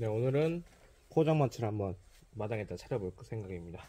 네, 오늘은 포장마차를 한번 마당에다 차려볼 생각입니다.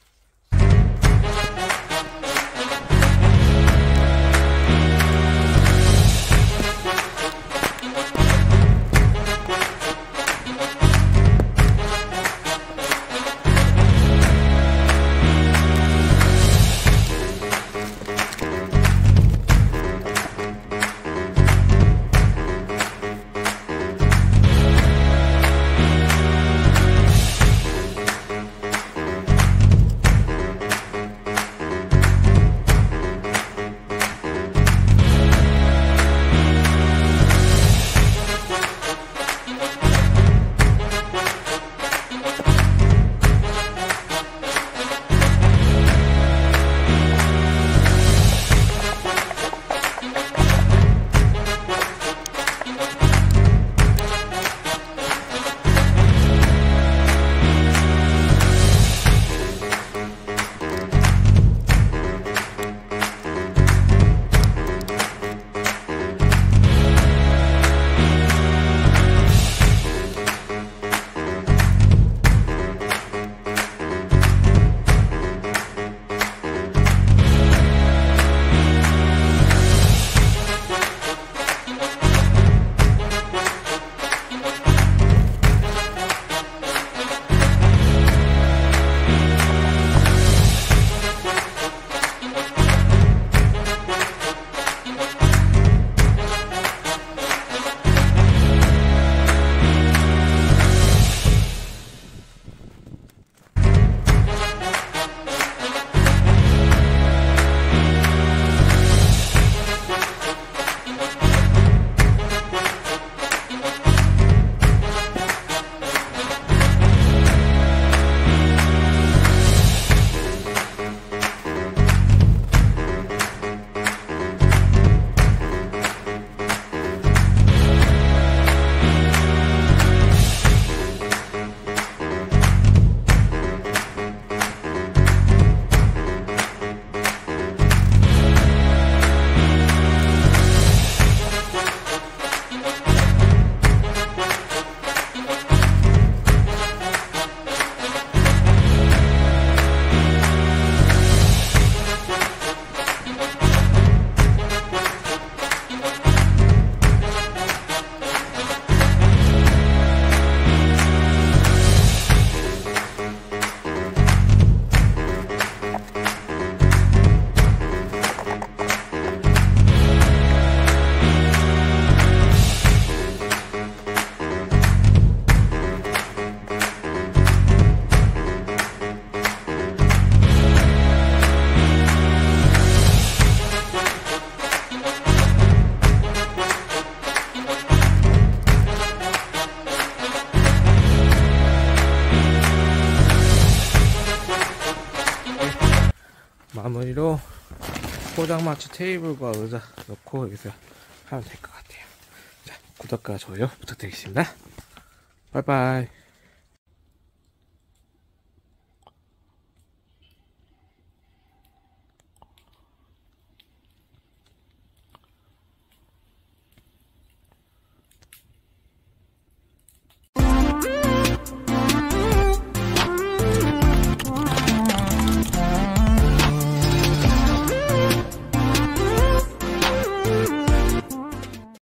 마무리로 포장마차 테이블과 의자 넣고 여기서 하면 될 것 같아요. 자, 구독과 좋아요 부탁드리겠습니다. 바이바이.